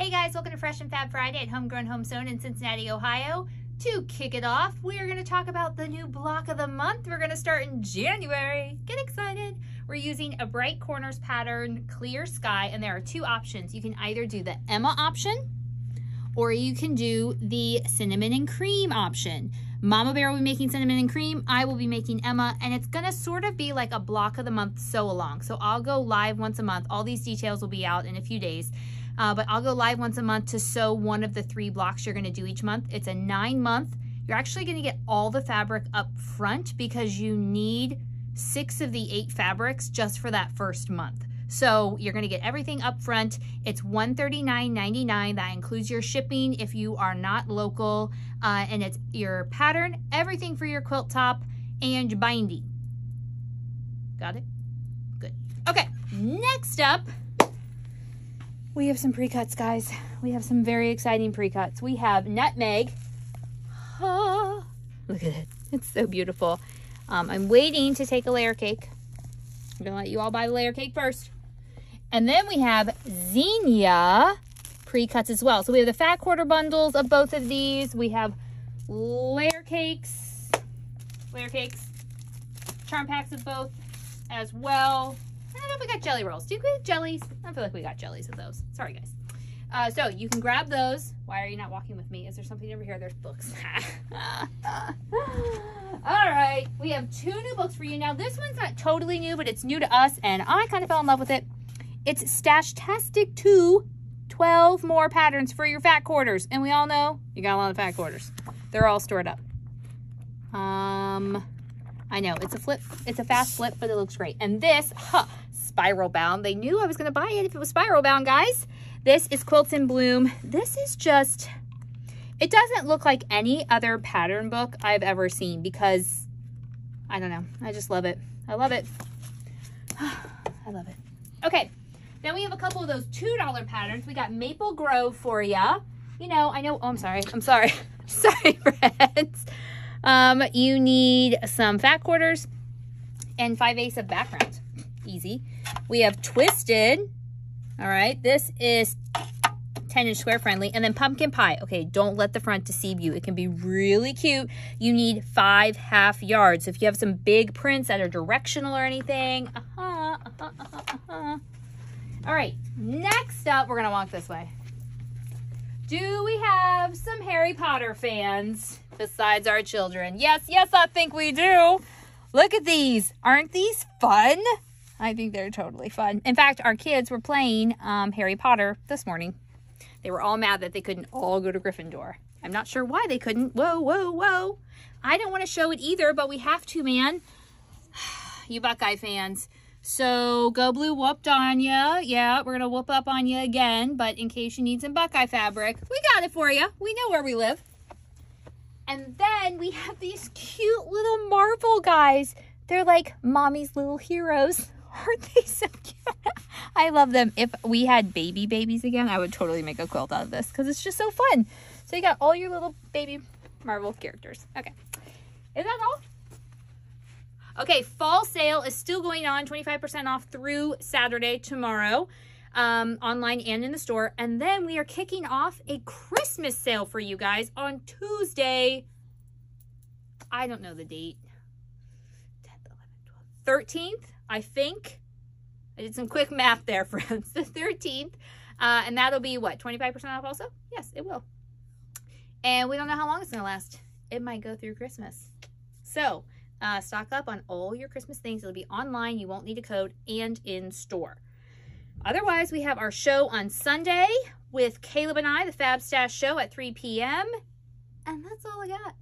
Hey guys, welcome to Fresh and Fab Friday at HomeGrown HomeSewn in Cincinnati, Ohio. To kick it off, we are going to talk about the new block of the month. We're going to start in January. Get excited. We're using a Bright Corners pattern, Clear Sky, and there are two options. You can either do the Emma option or you can do the Cinnamon and Cream option. Mama Bear will be making cinnamon and cream. I will be making Emma, and it's gonna sort of be like a block of the month sew along. So I'll go live once a month. All these details will be out in a few days. Uh, but I'll go live once a month to sew one of the three blocks you're gonna do each month. It's a nine month. You're actually gonna get all the fabric up front because you need six of the eight fabrics just for that first month. So you're gonna get everything up front. It's $139.99. That includes your shipping if you are not local. Uh, and it's your pattern, everything for your quilt top, and binding. Got it? Good. Okay, next up, we have some pre-cuts, guys. We have some very exciting pre-cuts. We have nutmeg. Ah, look at it. It's so beautiful. Um, I'm waiting to take a layer cake. I'm gonna let you all buy the layer cake first. And then we have Zinnia pre-cuts as well. So we have the fat quarter bundles of both of these. We have layer cakes, layer cakes, charm packs of both as well. I don't know if we got jelly rolls. Do we have jellies? I feel like we got jellies of those. Sorry, guys. Uh, so you can grab those. Why are you not walking with me? Is there something over here? There's books. All right, we have two new books for you. Now, this one's not totally new, but it's new to us, and I kind of fell in love with it. It's Stashtastic 2, 12 more patterns for your fat quarters. And we all know you got a lot of fat quarters. They're all stored up. Um, I know, it's a flip. It's a fast flip, but it looks great. And this, huh, spiral bound. They knew I was going to buy it if it was spiral bound, guys. This is Quilts in Bloom. This is just, it doesn't look like any other pattern book I've ever seen because, I don't know, I just love it. I love it. I love it. Okay, then we have a couple of those $2 patterns. We got Maple Grove for ya. You know, I know, oh, I'm sorry. I'm sorry. sorry, friends. Um, you need some fat quarters and 5 eighths of background. Easy. We have Twisted. All right. This is 10 inch square friendly. And then pumpkin pie. Okay, don't let the front deceive you. It can be really cute. You need five half yards. If you have some big prints that are directional or anything, uh-huh, uh-huh, uh-huh, uh-huh. All right, next up, we're gonna walk this way. Do we have some Harry Potter fans besides our children? Yes, yes, I think we do. Look at these. Aren't these fun? I think they're totally fun. In fact, our kids were playing um, Harry Potter this morning. They were all mad that they couldn't all go to Gryffindor. I'm not sure why they couldn't. Whoa, whoa, whoa. I don't want to show it either, but we have to, man. you Buckeye fans. So go blue whooped on you. Yeah, we're going to whoop up on you again. But in case you need some Buckeye fabric, we got it for you. We know where we live. And then we have these cute little Marvel guys. They're like mommy's little heroes. Aren't they so cute? I love them. If we had baby babies again, I would totally make a quilt out of this because it's just so fun. So you got all your little baby Marvel characters. Okay. Is that all? Okay, fall sale is still going on, 25% off through Saturday, tomorrow, um, online and in the store. And then we are kicking off a Christmas sale for you guys on Tuesday. I don't know the date. 10th, 11th, 12th, 13th, I think. I did some quick math there, friends. The 13th. Uh, and that'll be what, 25% off also? Yes, it will. And we don't know how long it's going to last. It might go through Christmas. So, uh, stock up on all your Christmas things. It'll be online. You won't need a code and in store. Otherwise, we have our show on Sunday with Caleb and I, the Fab Stash Show at 3 p.m. And that's all I got.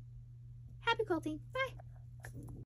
Happy quilting. Bye.